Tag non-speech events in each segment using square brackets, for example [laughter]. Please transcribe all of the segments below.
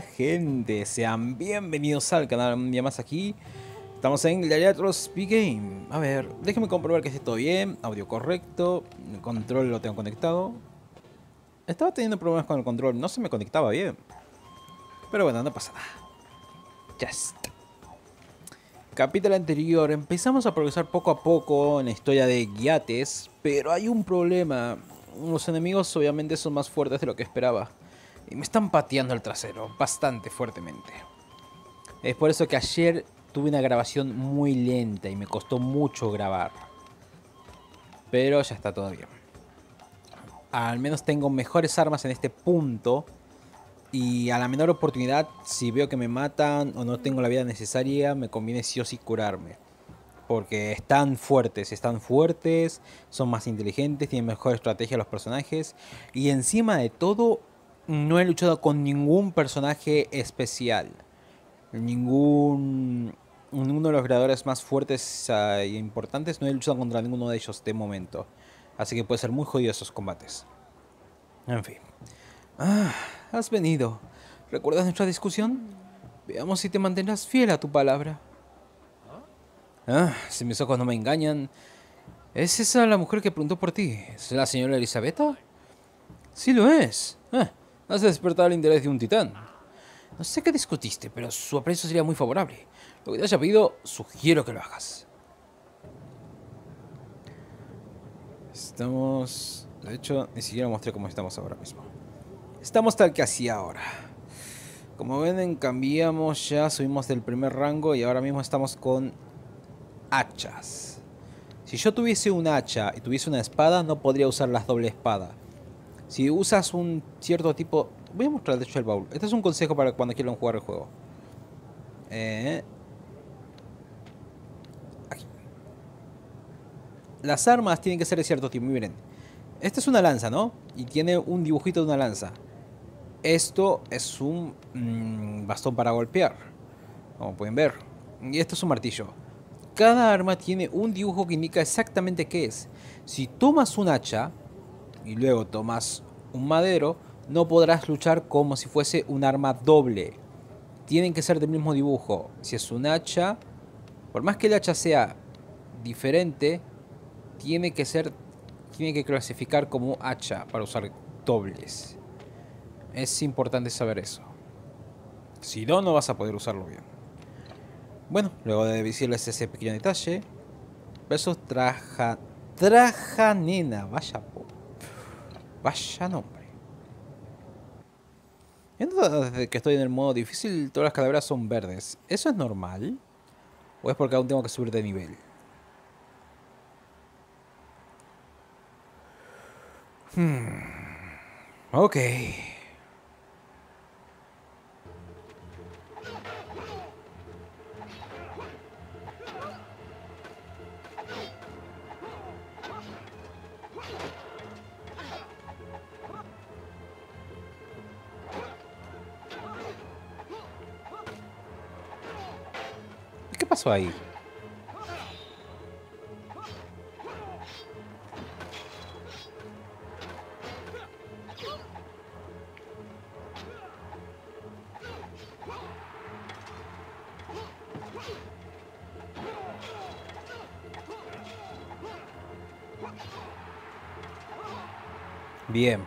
Gente, sean bienvenidos al canal un día más aquí. Estamos en Gladiators Speed Game. A ver, déjenme comprobar que esté todo bien Audio correcto, control lo tengo conectado. Estaba teniendo problemas con el control, no se me conectaba bien. Pero bueno, no pasa nada. Capítulo anterior, empezamos a progresar poco a poco en la historia de Guiates Pero hay un problema. Los enemigos obviamente son más fuertes de lo que esperaba y me están pateando el trasero bastante fuertemente. Es por eso que ayer tuve una grabación muy lenta y me costó mucho grabar. Pero ya está todo bien. Al menos tengo mejores armas en este punto. Y a la menor oportunidad, si veo que me matan o no tengo la vida necesaria, me conviene sí o sí curarme. Porque están fuertes, están fuertes, son más inteligentes, tienen mejor estrategia los personajes. Y encima de todo, no he luchado con ningún personaje especial. Ningún. Ninguno de los creadores más fuertes e importantes no he luchado contra ninguno de ellos de momento. Así que puede ser muy jodido esos combates. En fin. Ah, has venido. ¿Recuerdas nuestra discusión? Veamos si te mantendrás fiel a tu palabra. Ah, si mis ojos no me engañan. ¿Es esa la mujer que preguntó por ti? ¿Es la señora Elisabetta? Sí lo es. Ah, Has despertado el interés de un titán. No sé qué discutiste, pero su aprecio sería muy favorable. Lo que te haya pedido, sugiero que lo hagas. Estamos... De hecho, ni siquiera mostré cómo estamos ahora mismo. Estamos tal que así ahora. Como ven, cambiamos ya, subimos del primer rango y ahora mismo estamos con hachas. Si yo tuviese un hacha y tuviese una espada, no podría usar las doble espada. Si usas un cierto tipo... Voy a mostrar de hecho el baúl. Este es un consejo para cuando quieran jugar el juego. Eh, aquí. Las armas tienen que ser de cierto tipo. Miren. Esta es una lanza, ¿no? Y tiene un dibujito de una lanza. Esto es un mmm, bastón para golpear. Como pueden ver. Y esto es un martillo. Cada arma tiene un dibujo que indica exactamente qué es. Si tomas un hacha y luego tomas un madero, no podrás luchar como si fuese un arma doble. Tienen que ser del mismo dibujo. Si es un hacha, por más que el hacha sea diferente, tiene que ser tiene que clasificar como hacha para usar dobles. Es importante saber eso. Si no, no vas a poder usarlo bien. Bueno, luego de decirles ese pequeño detalle, versus Traja, Trajanena, vaya po. Vaya nombre. Desde que estoy en el modo difícil, todas las calaveras son verdes. ¿Eso es normal? ¿O es porque aún tengo que subir de nivel? Hmm. Ok. Ahí? Bien.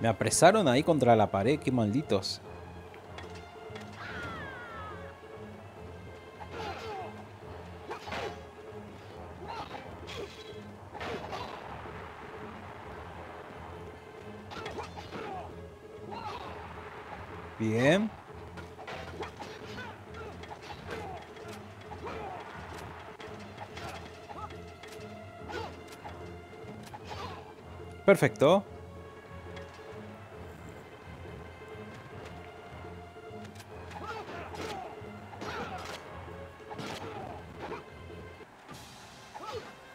Me apresaron ahí contra la pared, qué malditos. Perfecto.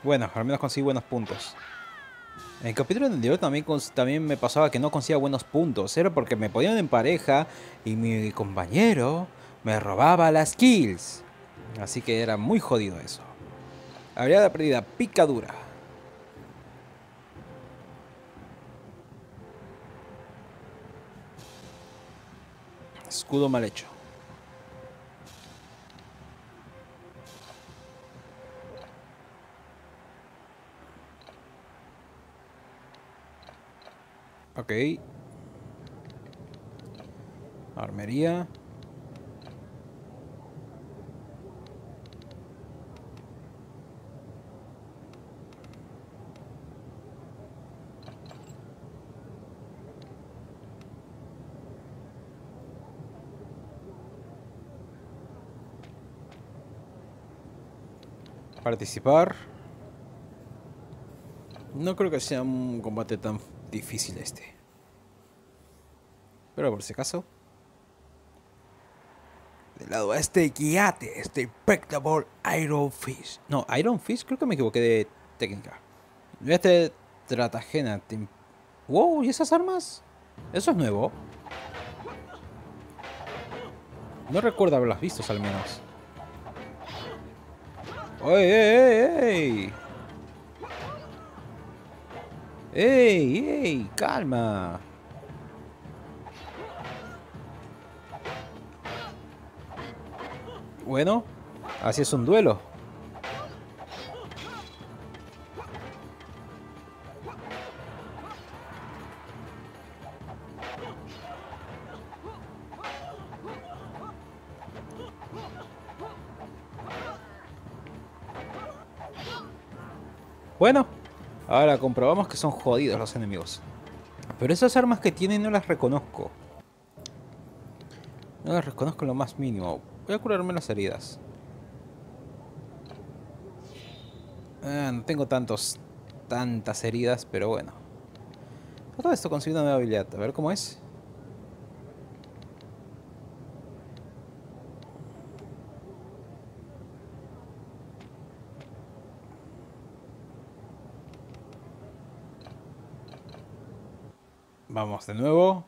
Bueno, al menos conseguí buenos puntos. En el capítulo anterior también, también me pasaba que no conseguía buenos puntos. Era porque me ponían en pareja y mi compañero me robaba las kills. Así que era muy jodido eso. Habilidad perdida, picadura. Escudo mal hecho. Ok. Armería. Participar. No creo que sea un combate tan difícil este. Pero por si acaso. Del lado este, guiate, este Impeccable Iron Fist. No, Iron Fist, creo que me equivoqué de técnica. Este Tratagena. Wow, ¿y esas armas? Eso es nuevo. No recuerdo haberlas visto al menos. ¡Ey, ey, ey! ¡Ey, ey! ¡Calma! Bueno, así es un duelo. Bueno, ahora comprobamos que son jodidos los enemigos. Pero esas armas que tienen no las reconozco. No las reconozco en lo más mínimo. Voy a curarme las heridas. Ah, no tengo tantos, tantas heridas, pero bueno. Todo esto consigue una nueva habilidad. A ver cómo es. Vamos de nuevo.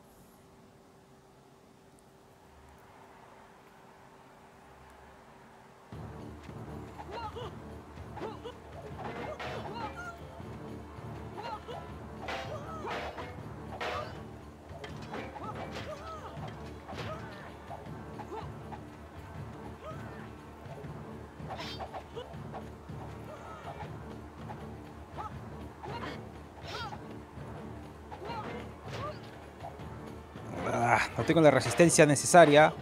Tengo la resistencia necesaria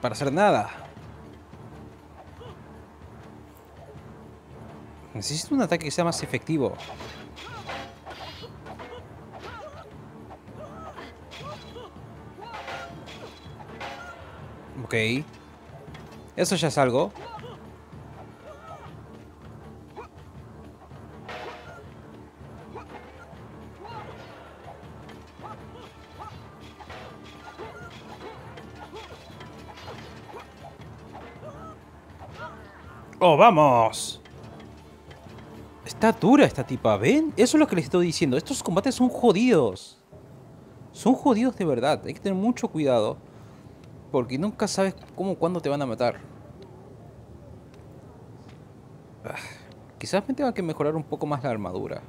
para hacer nada. Necesito un ataque que sea más efectivo. Ok. Eso ya es algo. ¡Oh, vamos! Está dura esta tipa, ¿ven? Eso es lo que les estoy diciendo. Estos combates son jodidos. Son jodidos de verdad. Hay que tener mucho cuidado. Porque nunca sabes cómo cuándo te van a matar. Ah, quizás me tenga que mejorar un poco más la armadura.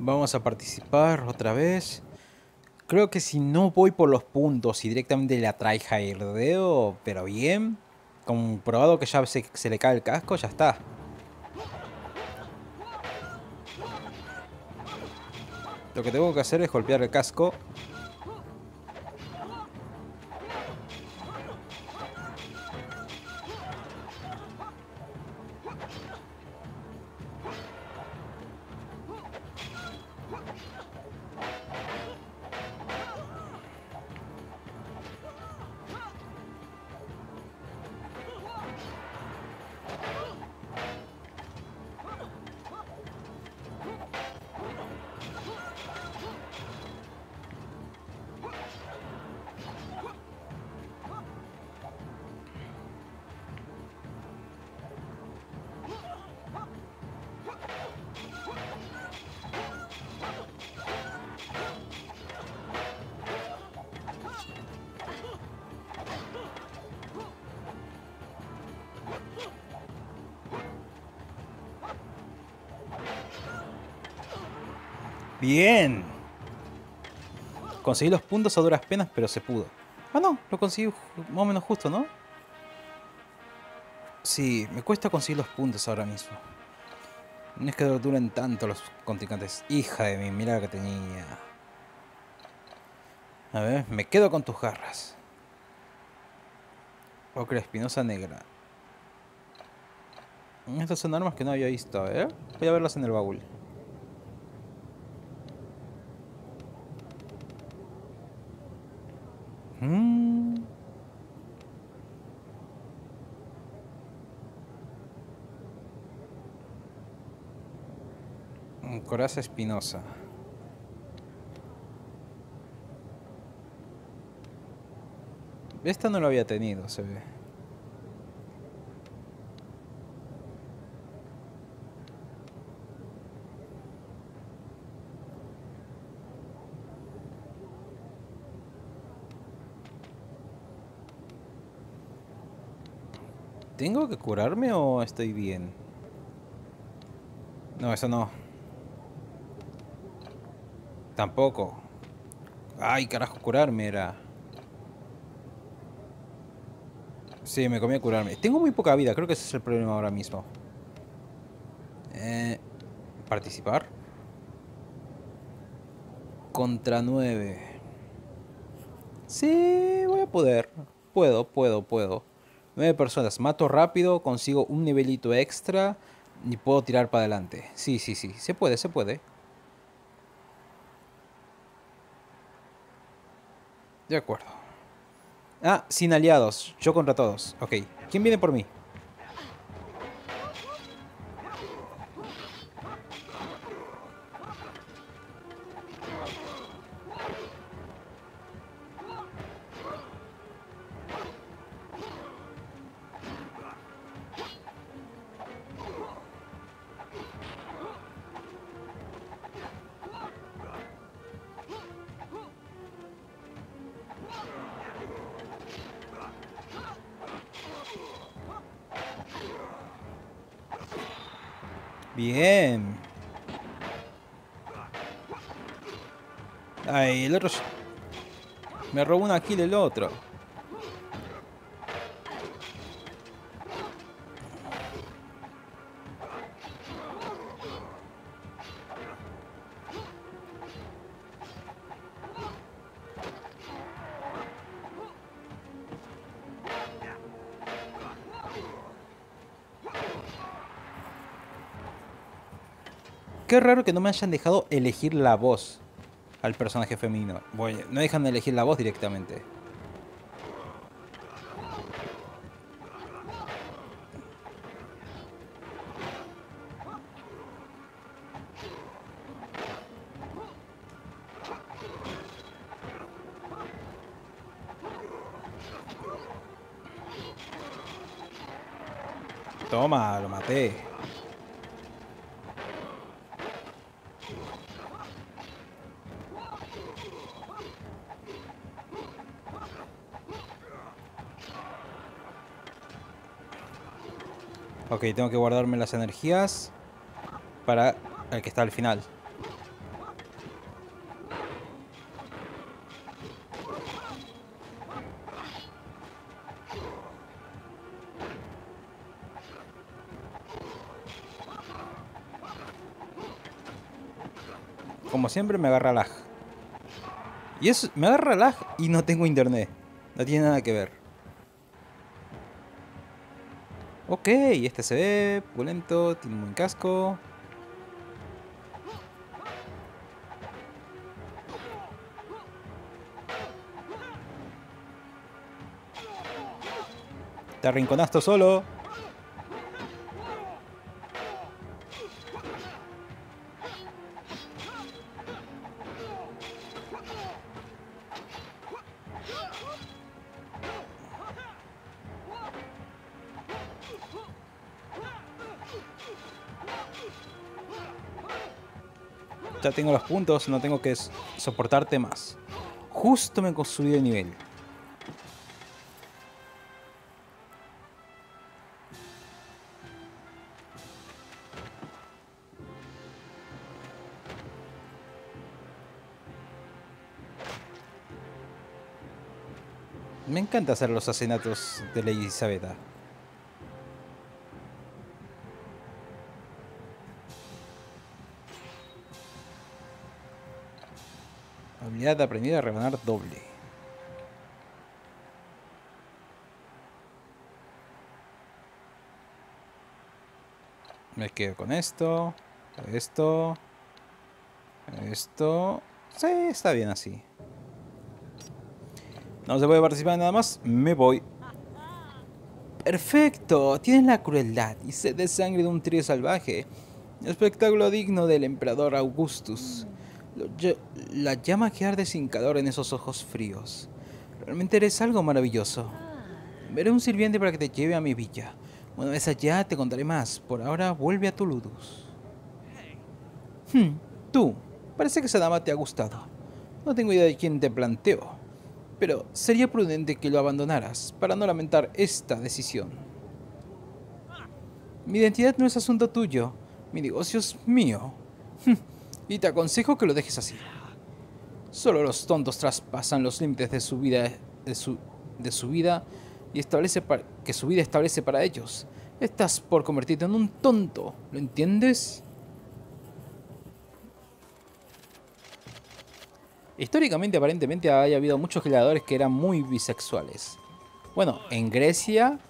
Vamos a participar otra vez. Creo que si no voy por los puntos y directamente la tryhardeo, pero bien, comprobado que ya se, le cae el casco, ya está. Lo que tengo que hacer es golpear el casco Bien. Conseguí los puntos a duras penas, pero se pudo. Ah, no, lo conseguí más o menos justo, ¿no? Sí, me cuesta conseguir los puntos ahora mismo. No es que duren tanto los contrincantes. Hija de mí, mira que tenía. A ver, me quedo con tus garras. Ocre espinosa negra. Estas son armas que no había visto, ver. Voy a verlas en el baúl. Mm. Coraza espinosa. Esta no lo había tenido, se ve. ¿Tengo que curarme o estoy bien? No, eso no. Tampoco. Ay, carajo, curarme era. Sí, me comí a curarme. Tengo muy poca vida, creo que ese es el problema ahora mismo. Eh, Participar. Contra 9. Sí, voy a poder. Puedo, puedo, puedo. 9 personas. Mato rápido, consigo un nivelito extra y puedo tirar para adelante. Sí, sí, sí. Se puede, se puede. De acuerdo. Ah, sin aliados. Yo contra todos. Ok. ¿Quién viene por mí? Kill el otro. Qué raro que no me hayan dejado elegir la voz al personaje femenino. Bueno, no dejan de elegir la voz directamente. Toma, lo maté. Ok, tengo que guardarme las energías para el que está al final. Como siempre me agarra lag. Y eso, me agarra lag y no tengo internet. No tiene nada que ver. Ok, este se ve pulento, tiene un buen casco. Te arrinconaste solo. ya tengo los puntos, no tengo que soportarte más. Justo me subí de nivel. Me encanta hacer los asesinatos de la Elizabeth. Habilidad aprendida a rebanar doble. Me quedo con esto, esto, esto. Sí, está bien así. No se puede participar nada más. Me voy. Perfecto. Tienes la crueldad y sed de sangre de un trío salvaje. Espectáculo digno del emperador Augustus. La llama que arde sin calor en esos ojos fríos. Realmente eres algo maravilloso. Veré un sirviente para que te lleve a mi villa. Una vez allá te contaré más. Por ahora vuelve a Tuludus. Hmm, tú. Parece que esa dama te ha gustado. No tengo idea de quién te planteo. Pero sería prudente que lo abandonaras para no lamentar esta decisión. Mi identidad no es asunto tuyo. Mi negocio es mío. Y te aconsejo que lo dejes así. Solo los tontos traspasan los límites de su vida, de su, de su vida y establece que su vida establece para ellos. Estás por convertirte en un tonto, ¿lo entiendes? Históricamente, aparentemente, haya habido muchos gladiadores que eran muy bisexuales. Bueno, en Grecia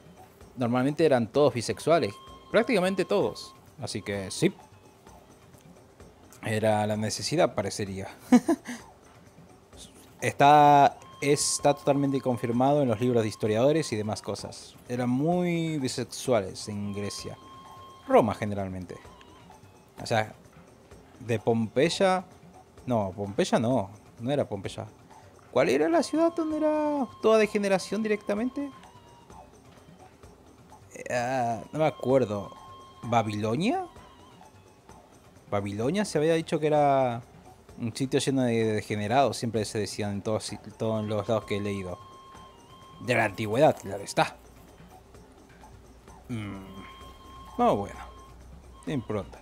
normalmente eran todos bisexuales, prácticamente todos. Así que sí, era la necesidad, parecería. [laughs] Está está totalmente confirmado en los libros de historiadores y demás cosas. Eran muy bisexuales en Grecia. Roma generalmente. O sea, de Pompeya... No, Pompeya no, no era Pompeya. ¿Cuál era la ciudad donde era toda degeneración directamente? Eh, no me acuerdo. ¿Babilonia? ¿Babilonia se había dicho que era un sitio lleno de degenerados, siempre se decían en todos, todos los lados que he leído. De la antigüedad, claro está. Mm. Oh, bueno. Impronta.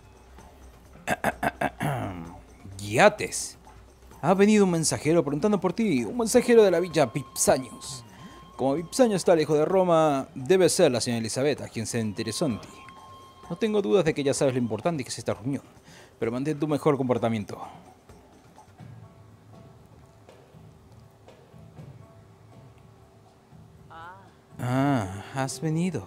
Guiates. [coughs] Ha venido un mensajero preguntando por ti. Un mensajero de la villa Pipsaños. Como Pipsaños está lejos de Roma, debe ser la señora Elizabeth quien se interesó en ti. No tengo dudas de que ya sabes lo importante que es esta reunión, pero mantén tu mejor comportamiento. Ah, has venido.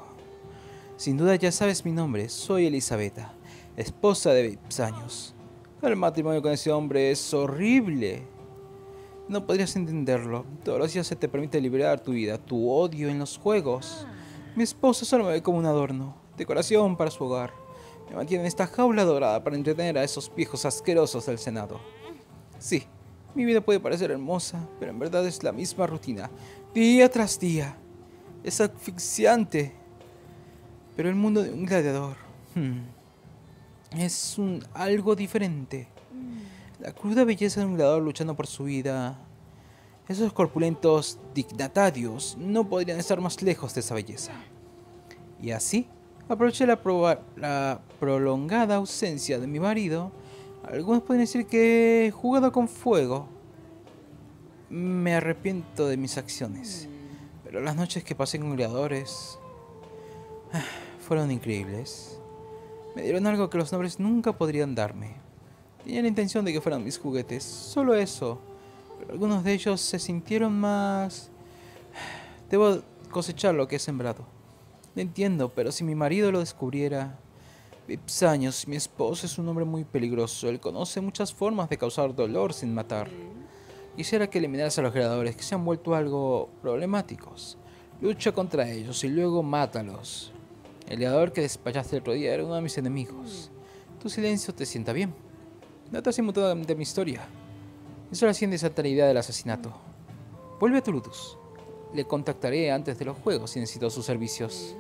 Sin duda ya sabes mi nombre, soy Elisabetta, esposa de. El matrimonio con ese hombre es horrible. No podrías entenderlo. Todos los días se te permite liberar tu vida, tu odio en los juegos. Mi esposa solo me ve como un adorno, decoración para su hogar. Me mantiene en esta jaula dorada para entretener a esos viejos asquerosos del Senado. Sí, mi vida puede parecer hermosa, pero en verdad es la misma rutina, día tras día. Es asfixiante. Pero el mundo de un gladiador hmm, es un, algo diferente. La cruda belleza de un gladiador luchando por su vida. Esos corpulentos dignatarios no podrían estar más lejos de esa belleza. Y así, aproveché la, la prolongada ausencia de mi marido. Algunos pueden decir que he jugado con fuego. Me arrepiento de mis acciones. Pero las noches que pasé con gladiadores ah, fueron increíbles. Me dieron algo que los nobles nunca podrían darme. Tenía la intención de que fueran mis juguetes, solo eso. Pero algunos de ellos se sintieron más... Debo cosechar lo que he sembrado. Entiendo, pero si mi marido lo descubriera... Vipsaños, mi esposo, es un hombre muy peligroso. Él conoce muchas formas de causar dolor sin matar. Quisiera que eliminaras a los creadores que se han vuelto algo problemáticos. Lucha contra ellos y luego mátalos. El creador que despachaste el otro día era uno de mis enemigos. Tu silencio te sienta bien. No te has de mi historia. Eso la siente esa idea del asesinato. Vuelve a Tuludus. Le contactaré antes de los juegos si necesito sus servicios.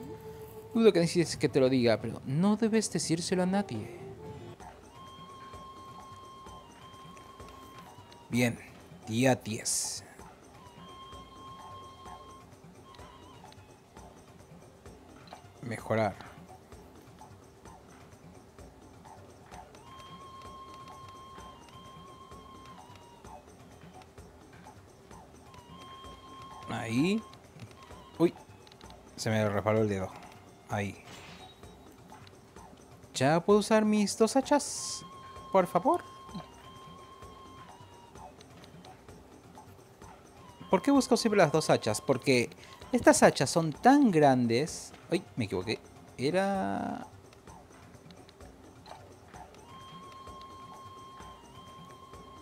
Dudo que necesites que te lo diga, pero no debes decírselo a nadie. Bien. Día 10. Mejorar. Ahí. Se me resbaló el dedo. Ahí. ¿Ya puedo usar mis dos hachas? Por favor. ¿Por qué busco siempre las dos hachas? Porque estas hachas son tan grandes... ¡Ay! Me equivoqué. Era...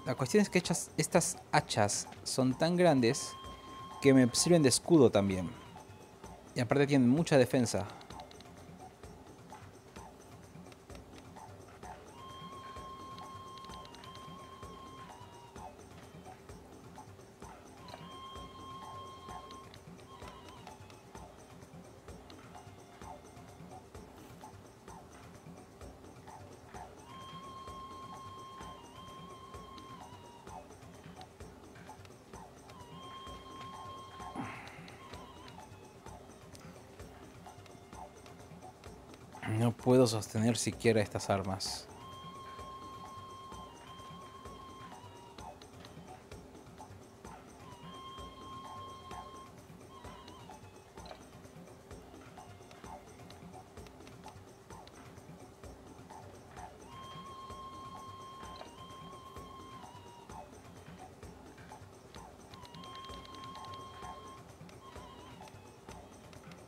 La cuestión es que estas hachas son tan grandes que me sirven de escudo también. Y aparte tienen mucha defensa. Sostener siquiera estas armas.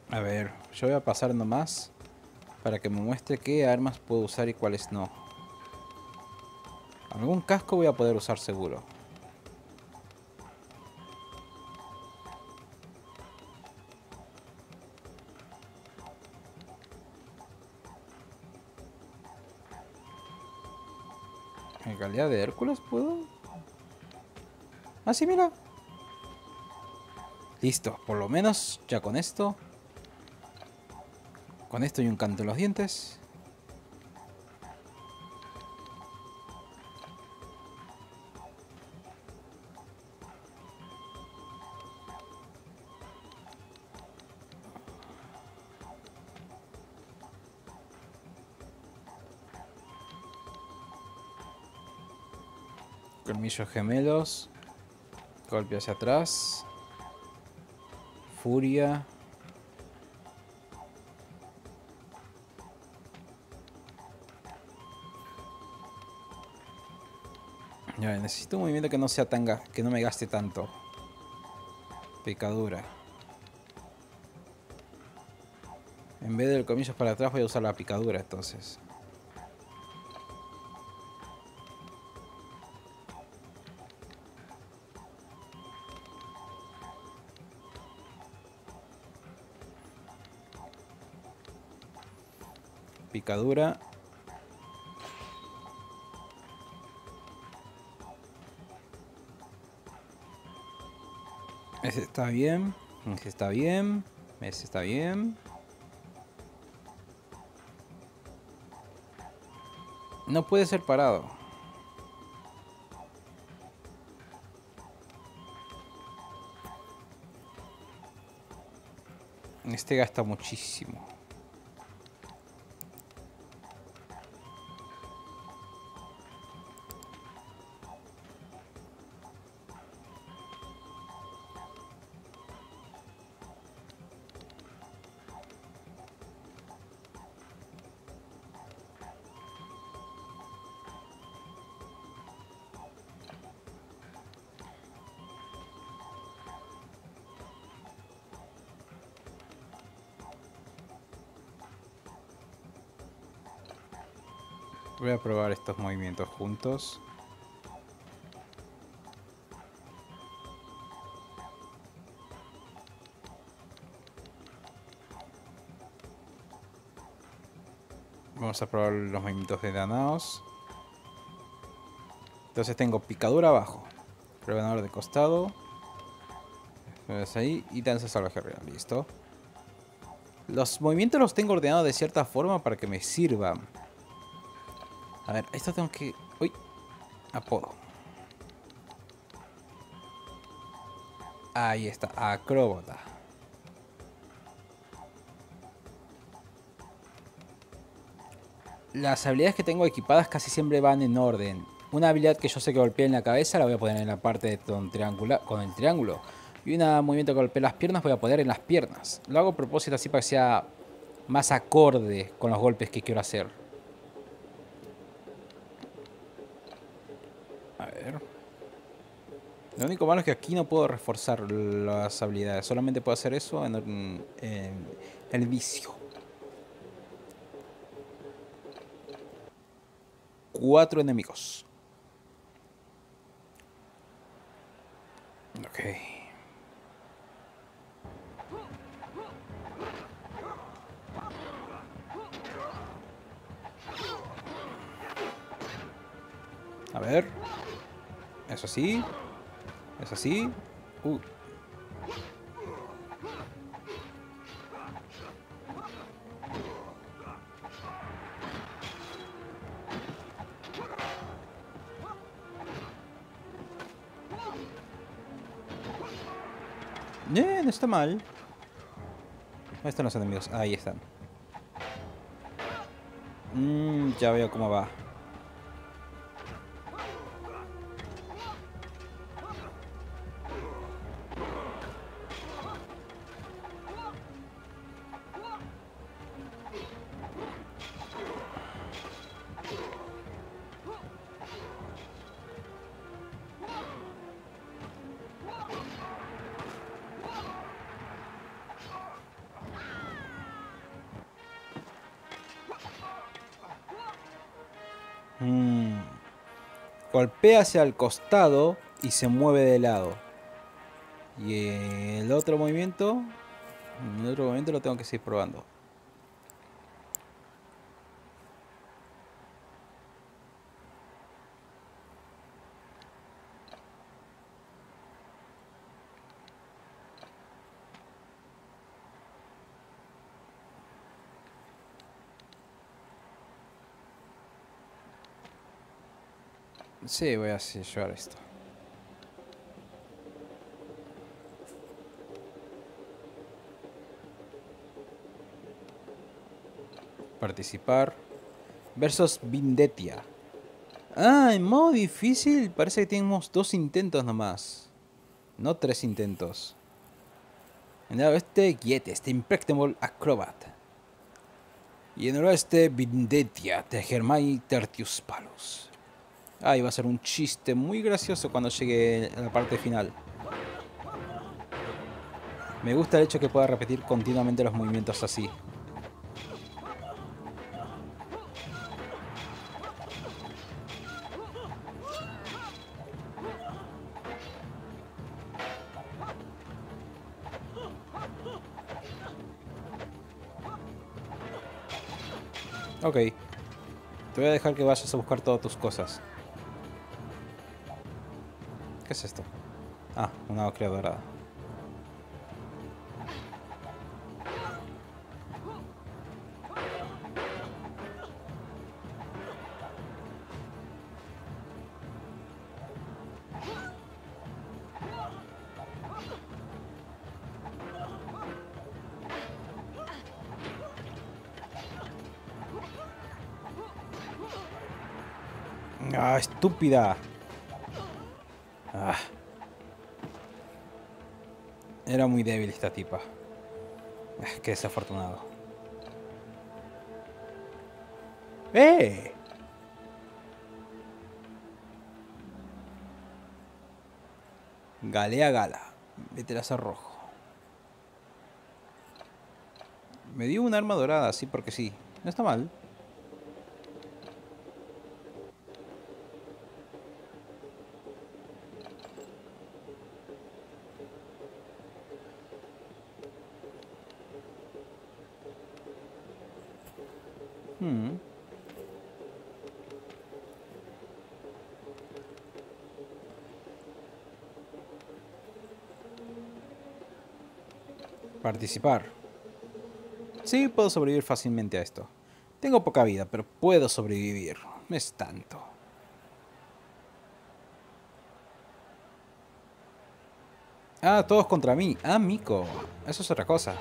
A ver, yo voy a pasar nomás para que me muestre qué armas puedo usar y cuáles no. Algún casco voy a poder usar seguro. ¿En calidad de Hércules puedo? Ah, sí, mira. Listo, por lo menos ya con esto con esto y un canto en los dientes. Colmillos gemelos. Golpe hacia atrás. Furia. Necesito un movimiento que no sea tan que no me gaste tanto. Picadura. En vez del comillas para atrás voy a usar la picadura entonces. Picadura. Ese está bien. Ese está bien. Ese está bien. No puede ser parado. Este gasta muchísimo. Estos movimientos juntos. Vamos a probar los movimientos de Danaos. Entonces tengo picadura abajo, rebanador de costado, ahí y danza salvaje real, listo. Los movimientos los tengo ordenados de cierta forma para que me sirvan. A ver, esto tengo que... Uy, apodo. Ahí está, acróbata. Las habilidades que tengo equipadas casi siempre van en orden. Una habilidad que yo sé que golpea en la cabeza la voy a poner en la parte de con, con el triángulo. Y un movimiento que golpea las piernas voy a poner en las piernas. Lo hago a propósito así para que sea más acorde con los golpes que quiero hacer. A ver. Lo único malo es que aquí no puedo reforzar las habilidades. Solamente puedo hacer eso en, el vicio. Cuatro enemigos. Ok. A ver. Eso sí. Es así. Uh. Eh, no está mal. ¿Dónde están los enemigos? Ahí están. Mm, ya veo cómo va. Golpea hacia el costado y se mueve de lado. Y el otro movimiento, el otro movimiento lo tengo que seguir probando. Voy a llevar esto. Participar. Versus Vindetia. Ah, en modo difícil parece que tenemos dos intentos nomás. No tres intentos. En el oeste, Giete, este Impractable Acrobat. Y en el oeste, Vindetia, de Germai Tertius Palus. Ah, va a ser un chiste muy gracioso cuando llegue a la parte final. Me gusta el hecho que pueda repetir continuamente los movimientos así. Ok. Te voy a dejar que vayas a buscar todas tus cosas. ¿Qué es esto? Ah, una ocrea dorada. Ah, estúpida. Era muy débil esta tipa. Qué desafortunado. ¡Eh! Galea Gala. Veterazo rojo. Me dio un arma dorada, así porque sí. No está mal. Participar. Sí, puedo sobrevivir fácilmente a esto. Tengo poca vida, pero puedo sobrevivir. Es tanto. Ah, todos contra mí. Ah, Mico. Eso es otra cosa.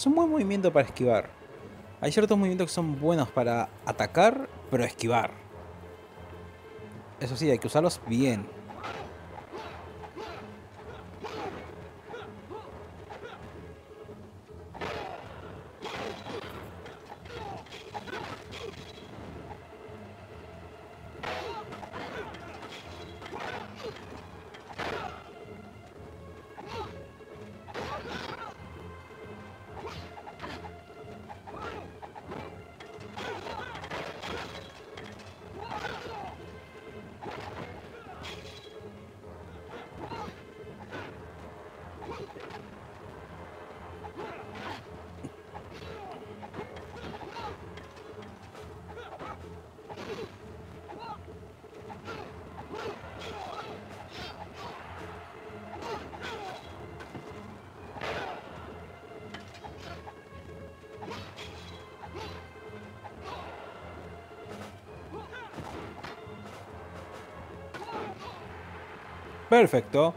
Es un buen movimiento para esquivar. Hay ciertos movimientos que son buenos para atacar, pero esquivar. Eso sí, hay que usarlos bien. Perfecto.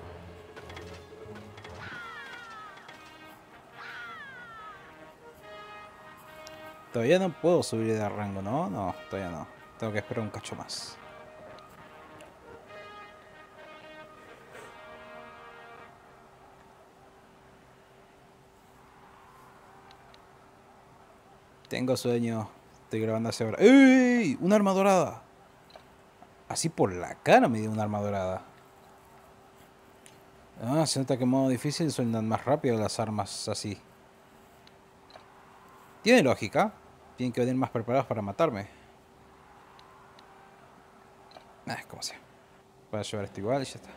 Todavía no puedo subir de rango, ¿no? No, todavía no. Tengo que esperar un cacho más. Tengo sueño. Estoy grabando hace hora. ¡Ey! Una arma dorada. Así por la cara me dio una arma dorada. Ah, se nota que en modo difícil suenan más rápido las armas así. Tiene lógica. Tienen que venir más preparados para matarme. Ah, como sea. Voy a llevar esto igual y ya está.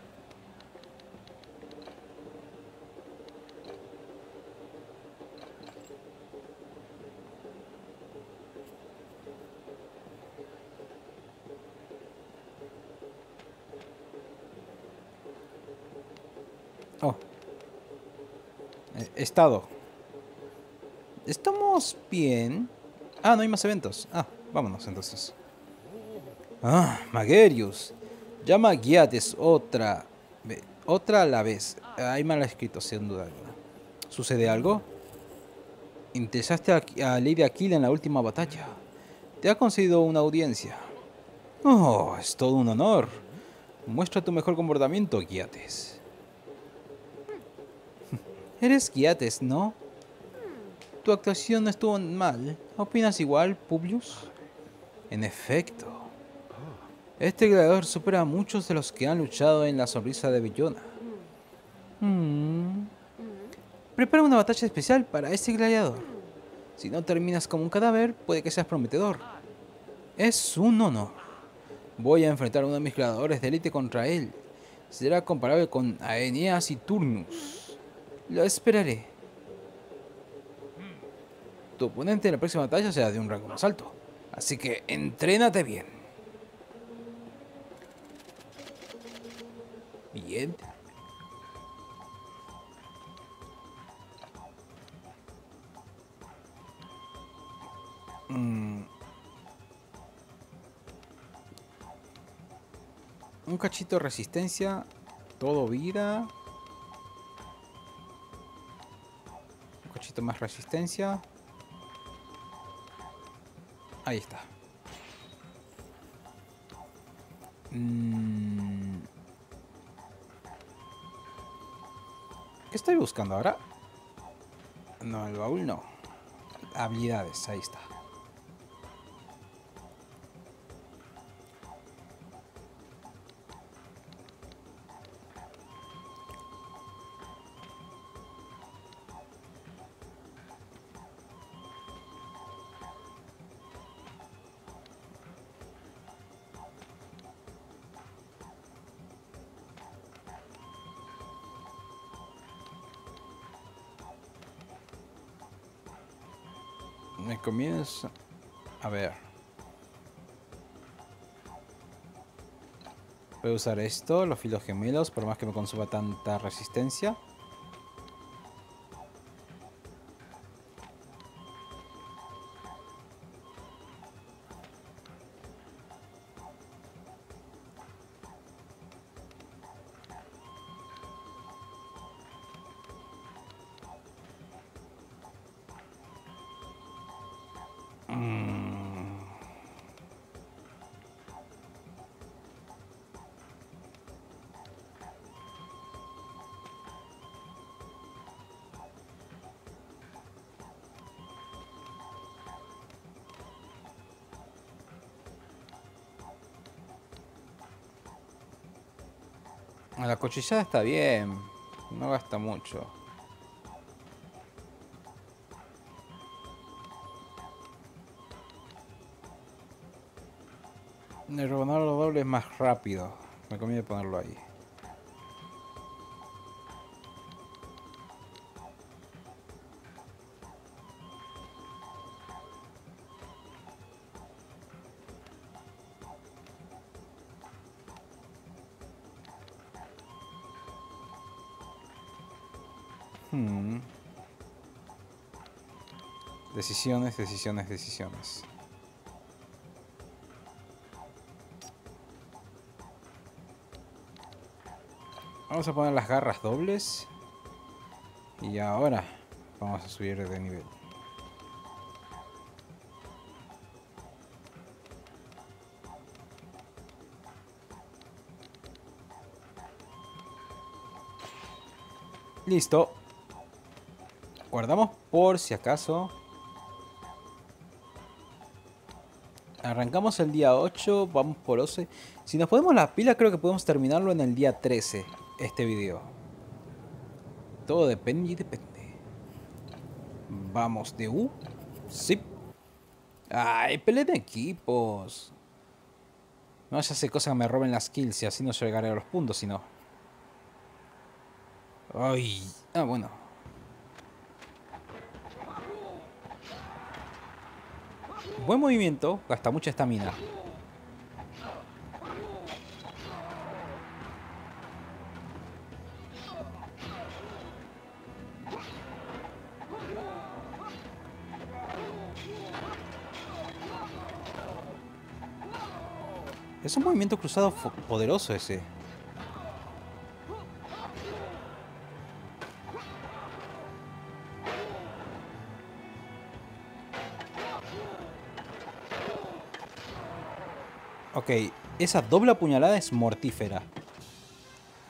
Oh. Eh, estado. Estamos bien. Ah, no hay más eventos. Ah, vámonos entonces. Ah, Magerius. Llama a Guiates otra. Otra a la vez. Hay mal escrito, sin duda alguna. ¿Sucede algo? Interesaste a, Lady Aquila en la última batalla. Te ha concedido una audiencia. Oh, es todo un honor. Muestra tu mejor comportamiento, Guiates. Eres Guiates, ¿no? Tu actuación no estuvo mal. ¿Opinas igual, Publius? En efecto. Este gladiador supera a muchos de los que han luchado en la sonrisa de Bellona. Hmm. Prepara una batalla especial para ese gladiador. Si no terminas como un cadáver, puede que seas prometedor. Es un honor. Voy a enfrentar a uno de mis gladiadores de élite contra él. Será comparable con Aeneas y Turnus. Lo esperaré. Tu oponente en la próxima batalla será de un rango más alto. Así que entrénate bien. Bien. Mm. Un cachito de resistencia. Todo vida. Más resistencia. Ahí está. Mm. ¿Qué estoy buscando ahora? No, el baúl no. Habilidades, ahí está. Comienza... A ver. Voy a usar esto, los filos gemelos, por más que me consuma tanta resistencia. La cuchillada está bien. No gasta mucho. El rebanador doble es más rápido. Me conviene ponerlo ahí. Decisiones, decisiones, decisiones. Vamos a poner las garras dobles. Y ahora vamos a subir de nivel. Listo. Guardamos por si acaso. Arrancamos el día 8, vamos por 11. Si nos ponemos la pila creo que podemos terminarlo en el día 13, este video. Todo depende y depende. Vamos de U. Sí. Ay, pelea de equipos. No ya sé cosas que me roben las kills y así no llegaré a los puntos, sino. Ay. Ah, bueno. Buen movimiento, gasta mucha estamina. Es un movimiento cruzado poderoso ese. Ok, esa doble apuñalada es mortífera.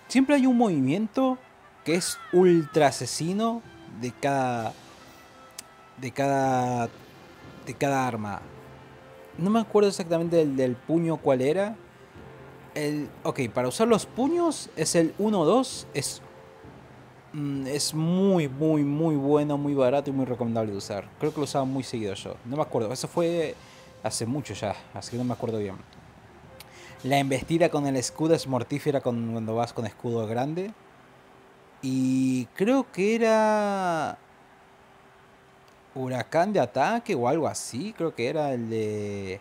Siempre hay un movimiento que es ultra asesino de cada. de cada. de cada arma. No me acuerdo exactamente del, puño cuál era. Ok, para usar los puños es el 1-2. Es, mm, es muy, muy, muy bueno, muy barato y muy recomendable de usar. Creo que lo usaba muy seguido yo. No me acuerdo. Eso fue hace mucho ya. Así que no me acuerdo bien. La embestida con el escudo es mortífera cuando vas con escudo grande. Y creo que era huracán de ataque o algo así. Creo que era el de...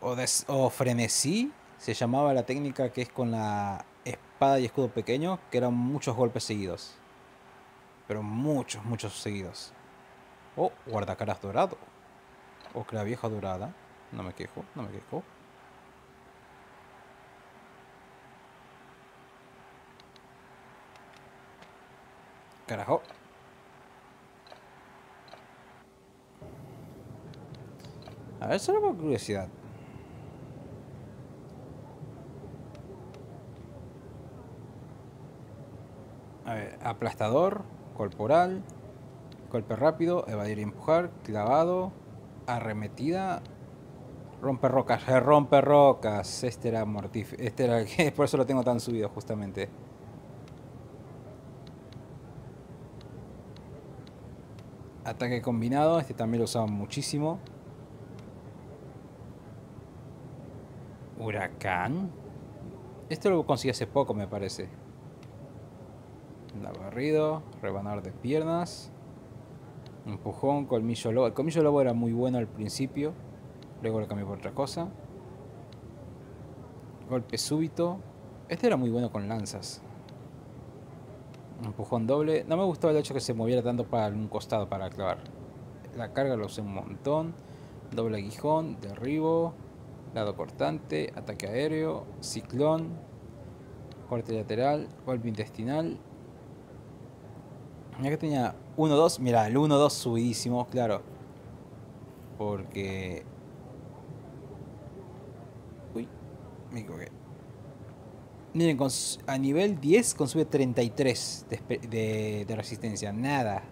O, o frenesí. Se llamaba la técnica que es con la espada y escudo pequeño. Que eran muchos golpes seguidos. Pero muchos, muchos seguidos. O guardacaras dorado. O la vieja dorada. No me quejo, no me quejo. Carajo. A ver, solo por curiosidad. Aplastador, corporal, golpe rápido, evadir y empujar, clavado, arremetida, rompe rocas, [laughs] rompe rocas. Este era mortífero, este era que, [laughs] por eso lo tengo tan subido justamente. Ataque combinado, este también lo usaban muchísimo. Huracán. Este lo conseguí hace poco, me parece. La barrido, rebanar de piernas. Empujón, colmillo lobo. El colmillo lobo era muy bueno al principio. Luego lo cambié por otra cosa. Golpe súbito. Este era muy bueno con lanzas empujón doble. No me gustó el hecho que se moviera tanto para un costado para clavar. La carga lo usé un montón. Doble aguijón, derribo, lado cortante, ataque aéreo, ciclón, corte lateral, golpe intestinal. Mira que tenía 1-2, mira, el 1-2 subidísimo, claro. Porque... Uy, me equivoqué. Miren, a nivel 10 consume 33 de, resistencia. Nada.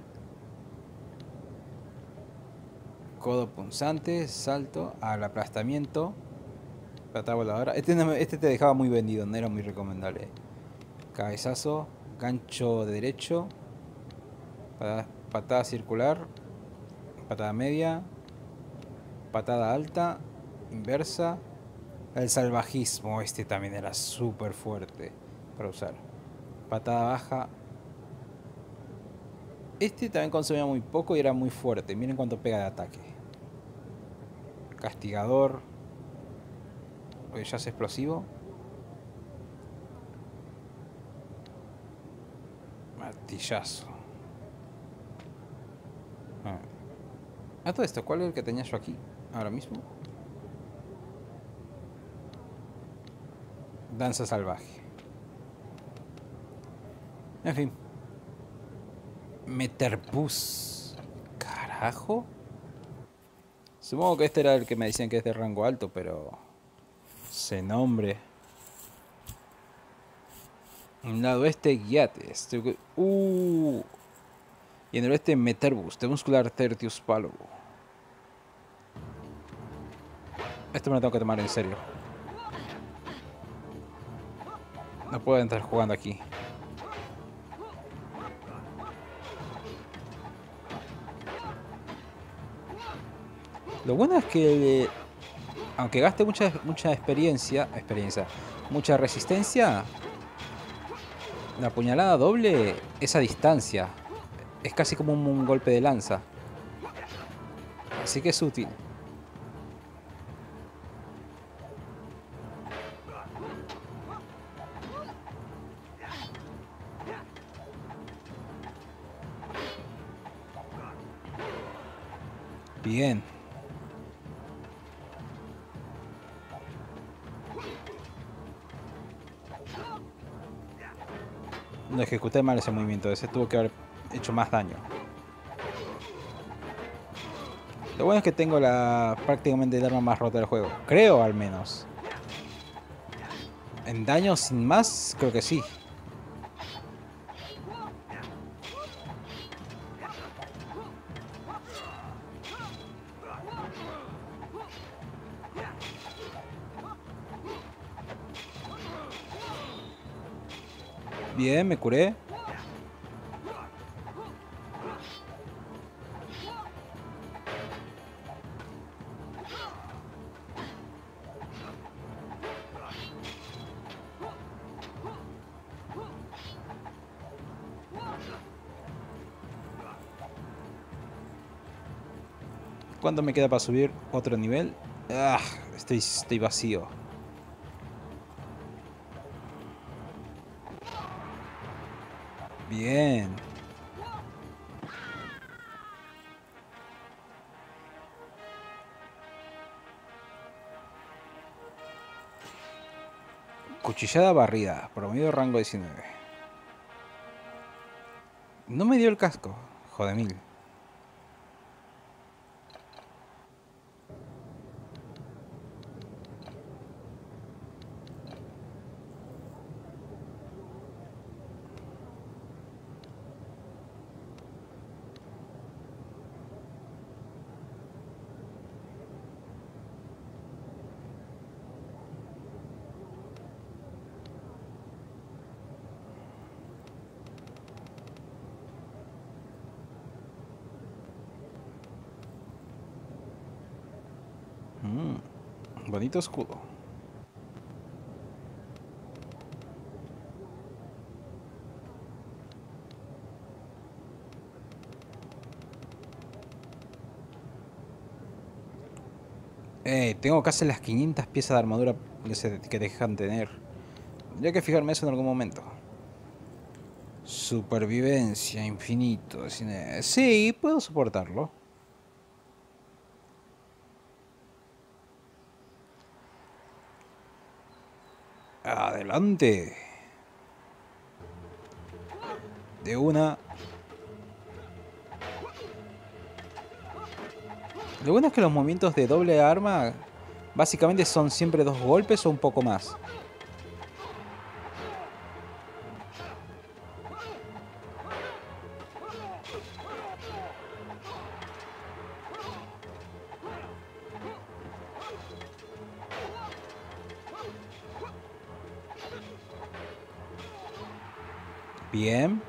Codo punzante, salto, al aplastamiento. Plata voladora. Este, este te dejaba muy vendido, no era muy recomendable. Cabezazo. Gancho derecho. Patada, circular. Patada media. Patada alta. Inversa. El salvajismo. Este también era súper fuerte para usar. Patada baja. Este también consumía muy poco y era muy fuerte. Miren cuánto pega de ataque. Castigador. Oye, ya es explosivo. Martillazo. Ah. ah, todo esto, ¿cuál es el que tenía yo aquí? Ahora mismo. Danza salvaje. En fin. Meterbus. Carajo. Supongo que este era el que me decían que es de rango alto, pero... Ese nombre. En el lado este, guiates. Uh. Y en el oeste, Meterbus, de muscular Tertius Palo. Esto me lo tengo que tomar en serio. No puedo entrar jugando aquí. Lo bueno es que, aunque gaste mucha, mucha experiencia, experiencia, mucha resistencia, la puñalada doble es a distancia. Es casi como un, golpe de lanza. Así que es útil. Bien. No ejecuté mal ese movimiento, ese tuvo que haber hecho más daño. Lo bueno es que tengo la prácticamente el arma más rota del juego. Creo al menos. En daño sin más, creo que sí. Me curé. ¿Cuánto me queda para subir otro nivel? Ah, estoy vacío. Bien. Cuchillada barrida, promedio rango 19. No me dio el casco, joder mil. Escudo. Eh, tengo casi las 500 piezas de armadura que, dejan tener. Tendría que fijarme eso en algún momento. Supervivencia, infinito. Sí, puedo soportarlo. De una. Lo bueno es que los movimientos de doble arma básicamente son siempre dos golpes o un poco más. Bien.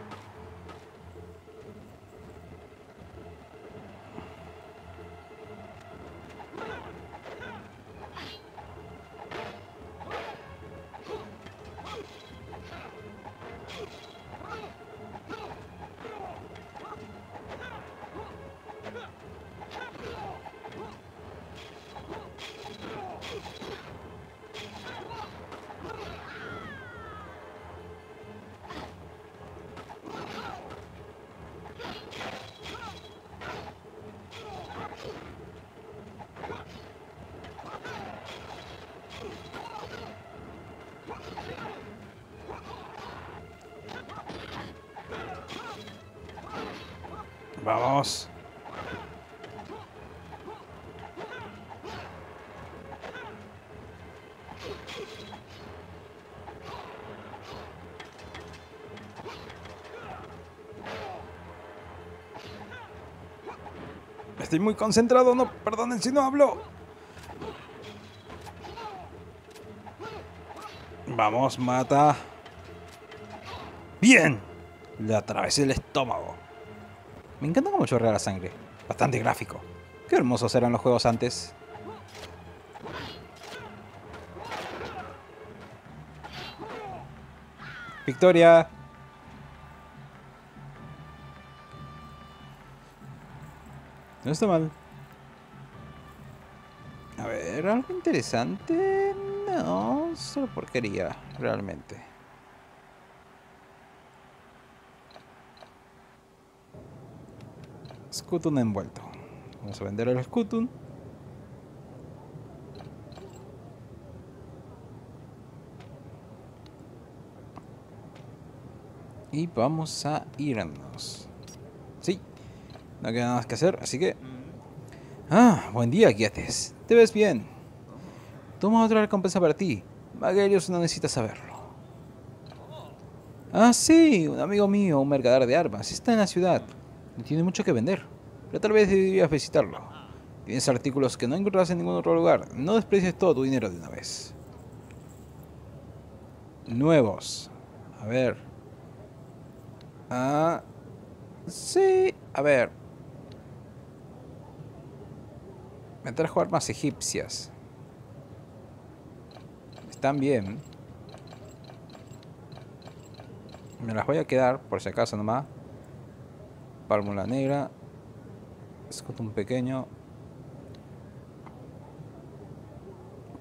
Estoy muy concentrado, no, perdonen si no hablo. Vamos, mata. Bien. Le atravesé el estómago. Me encanta cómo chorrea la sangre. Bastante gráfico. Qué hermosos eran los juegos antes. Victoria. No está mal. A ver, algo interesante. No, solo porquería, realmente. Scutun envuelto. Vamos a vender el Scutun. Y vamos a irnos. No queda nada más que hacer, así que... Ah, buen día, Guiates. Te ves bien. Toma otra recompensa para ti. Magelius no necesita saberlo. Ah, sí, un amigo mío, un mercader de armas. Está en la ciudad. No tiene mucho que vender. Pero tal vez deberías visitarlo. Tienes artículos que no encontrarás en ningún otro lugar. No desprecies todo tu dinero de una vez. Nuevos. A ver. Ah. Sí. A ver. Me trajo armas egipcias. Están bien. Me las voy a quedar, por si acaso nomás. Pálmula negra. un pequeño.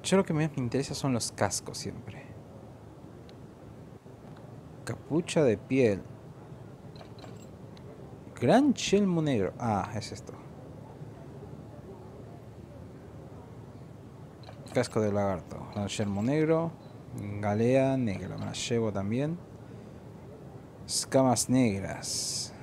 Yo lo que más me interesa son los cascos siempre. Capucha de piel. Gran chelmo negro. Ah, es esto. Casco de lagarto. Chelmo negro. Galea negra. Me la llevo también. Escamas negras.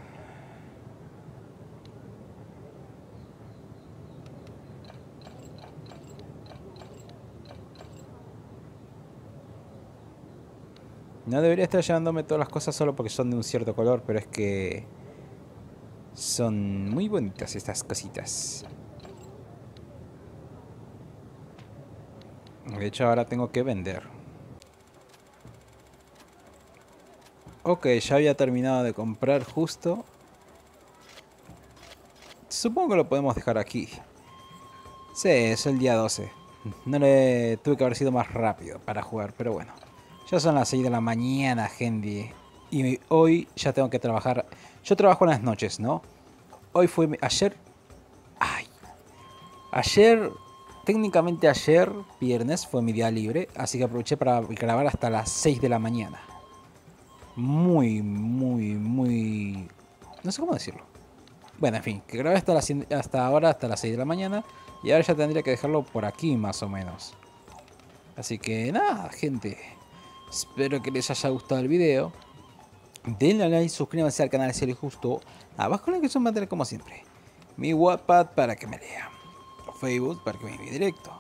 No debería estar llevándome todas las cosas solo porque son de un cierto color, pero es que son muy bonitas estas cositas. De hecho ahora tengo que vender. Ok, ya había terminado de comprar justo. Supongo que lo podemos dejar aquí. Sí, es el día 12. No le tuve que haber sido más rápido para jugar, pero bueno. Ya son las 6 de la mañana, gente. Y hoy ya tengo que trabajar. Yo trabajo en las noches, ¿no? Hoy fue... Ayer... Ay. Ayer... Técnicamente ayer, viernes, fue mi día libre. Así que aproveché para grabar hasta las 6 de la mañana. Muy, muy, muy... No sé cómo decirlo. Bueno, en fin, que grabé hasta, hasta ahora, hasta las 6 de la mañana. Y ahora ya tendría que dejarlo por aquí, más o menos. Así que nada, gente. Espero que les haya gustado el video. Denle like, suscríbanse al canal si les gustó. Abajo en la descripción va a como siempre. Mi Wattpad para que me lean. Facebook para que me mi directo.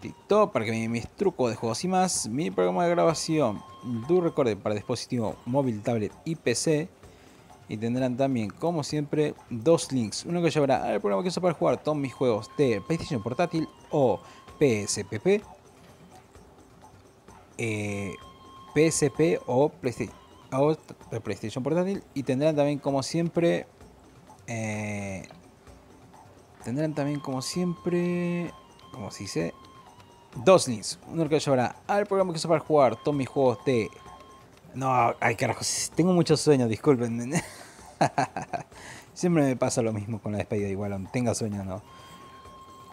TikTok para que me mis trucos de juegos y más. Mi programa de grabación. Do Record para dispositivo móvil, tablet y PC. Y tendrán también, como siempre, dos links. Uno que llevará al programa que uso para jugar todos mis juegos de PlayStation Portátil o PSPP eh, PSP o PlayStation PlayStation Portátil y tendrán también como siempre eh, tendrán también como siempre como se dice dos links uno que llevará al programa que se para jugar todos mis juegos de no ay carajo tengo muchos sueños disculpen [laughs] siempre me pasa lo mismo con la despedida igual aunque tenga sueño no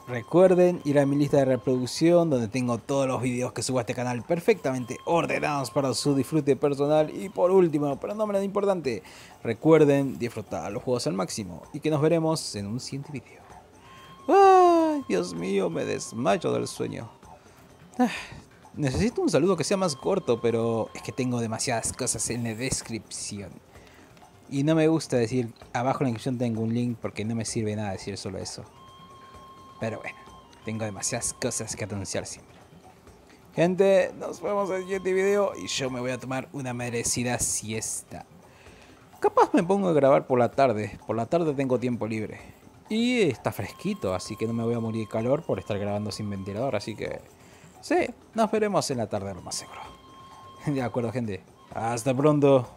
Recuerden ir a mi lista de reproducción donde tengo todos los videos que subo a este canal perfectamente ordenados para su disfrute personal. Y por último, pero no menos importante, recuerden disfrutar los juegos al máximo y que nos veremos en un siguiente video. ¡Ay, Dios mío! Me desmayo del sueño. Ah, necesito un saludo que sea más corto, pero es que tengo demasiadas cosas en la descripción. Y no me gusta decir abajo en la descripción tengo un link porque no me sirve nada decir solo eso. Pero bueno, tengo demasiadas cosas que anunciar siempre. Gente, nos vemos en el siguiente video y yo me voy a tomar una merecida siesta. Capaz me pongo a grabar por la tarde. Por la tarde tengo tiempo libre. Y está fresquito, así que no me voy a morir de calor por estar grabando sin ventilador. Así que, sí, nos veremos en la tarde lo más seguro. [laughs] De acuerdo, gente. Hasta pronto.